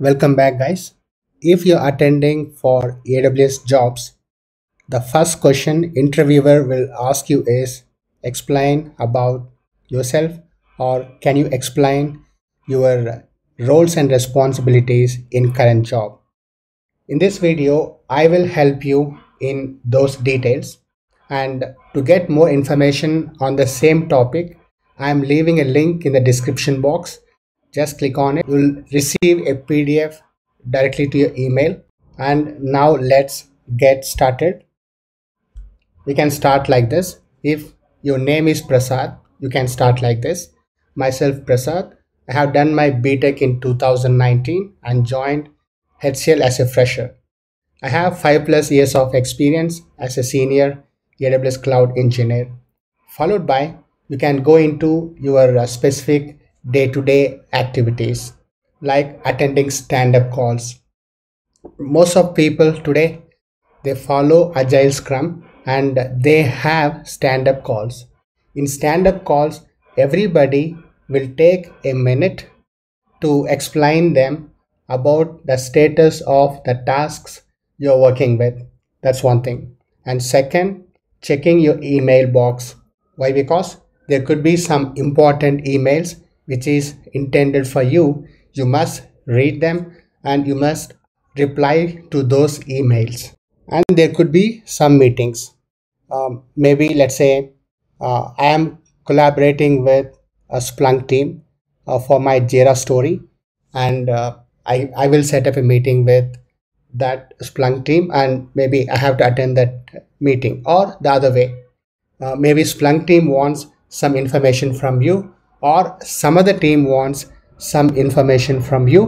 Welcome back, guys. If you're attending for AWS jobs, the first question interviewer will ask you is explain about yourself or can you explain your roles and responsibilities in current job. In this video, I will help you in those details and to get more information on the same topic, I am leaving a link in the description box just click on it. You'll receive a pdf directly to your email. And now let's get started. We can start like this. If your name is prasad you can start like this. Myself prasad. I have done my btech in 2019 and joined hcl as a fresher. I have 5 plus years of experience as a senior aws cloud engineer. Followed by you can go into your uh, uh, specific day-to-day activities like attending stand-up calls. Most of people today they follow agile scrum and they have stand-up calls. In stand-up calls everybody will take a minute to explain them about the status of the tasks you're working with. That's one thing. And second checking your email box. Why? Because there could be some important emails which is intended for you, you must read them and you must reply to those emails. And there could be some meetings. Um, maybe let's say uh, I am collaborating with a Splunk team uh, for my Jira story, and uh, I, I will set up a meeting with that Splunk team, and maybe I have to attend that meeting, or the other way. Uh, maybe Splunk team wants some information from you, or some other team wants some information from you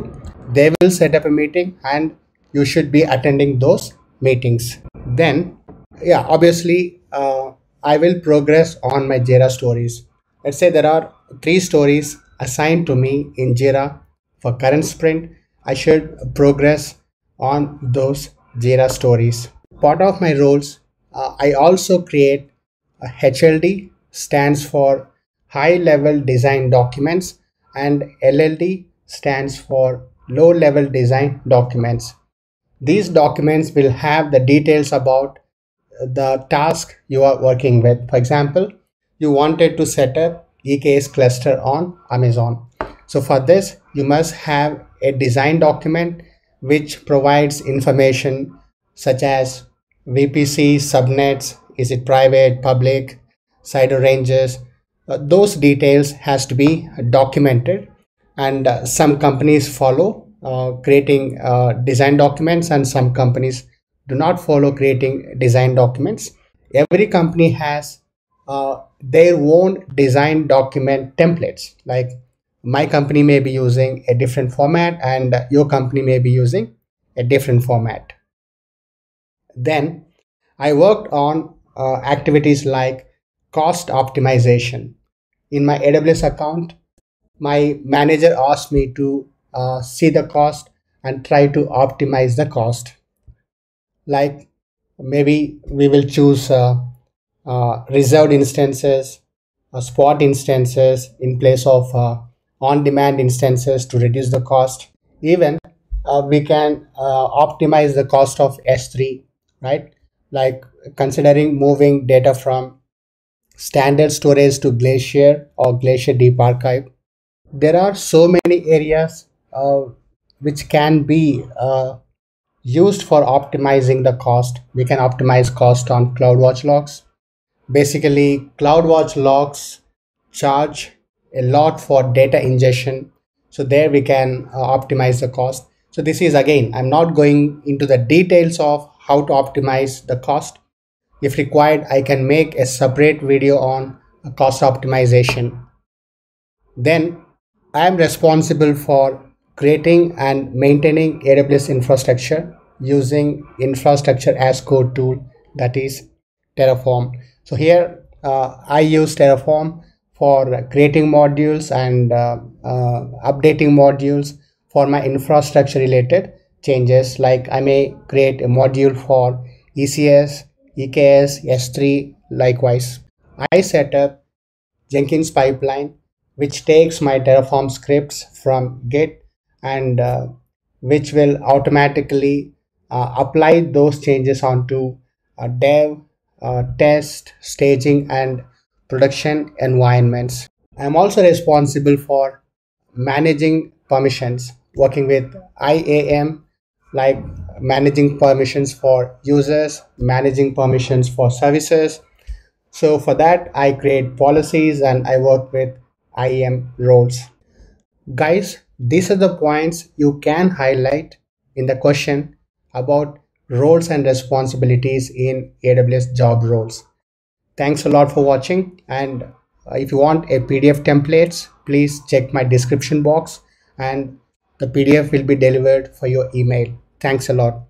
they will set up a meeting and you should be attending those meetings. Then yeah obviously uh, i will progress on my jira stories. Let's say there are three stories assigned to me in jira for current sprint. I should progress on those jira stories. Part of my roles uh, i also create a hld stands for high level design documents and LLD stands for low level design documents. These documents will have the details about the task you are working with. For example, you wanted to set up EKS cluster on Amazon. So for this, you must have a design document which provides information such as VPC, subnets, is it private, public, CIDR ranges, those details has to be documented and uh, some companies follow uh, creating uh, design documents and some companies do not follow creating design documents. Every company has uh, their own design document templates. Like my company may be using a different format and your company may be using a different format. Then i worked on uh, activities like cost optimization in my AWS account, my manager asked me to uh, see the cost and try to optimize the cost. Like maybe we will choose uh, uh, reserved instances, uh, spot instances in place of uh, on-demand instances to reduce the cost. Even uh, we can optimize the cost of S3, right? Like considering moving data from standard storage to Glacier or Glacier Deep Archive. There are so many areas uh, which can be uh, used for optimizing the cost. We can optimize cost on CloudWatch logs. Basically, CloudWatch logs charge a lot for data ingestion. So there we can uh, optimize the cost. So this is again, I'm not going into the details of how to optimize the cost if required, I can make a separate video on cost optimization. Then I am responsible for creating and maintaining AWS infrastructure using infrastructure as code tool that is Terraform. So here uh, I use Terraform for creating modules and uh, uh, updating modules for my infrastructure related changes like I may create a module for ECS EKS, S3 likewise. I set up Jenkins pipeline which takes my Terraform scripts from Git and uh, which will automatically uh, apply those changes onto uh, dev, uh, test, staging, and production environments. I'm also responsible for managing permissions, working with IAM, like managing permissions for users, managing permissions for services. So for that, I create policies and I work with IAM roles. Guys, these are the points you can highlight in the question about roles and responsibilities in AWS job roles. Thanks a lot for watching and if you want a PDF templates, please check my description box and the PDF will be delivered for your email. Thanks a lot.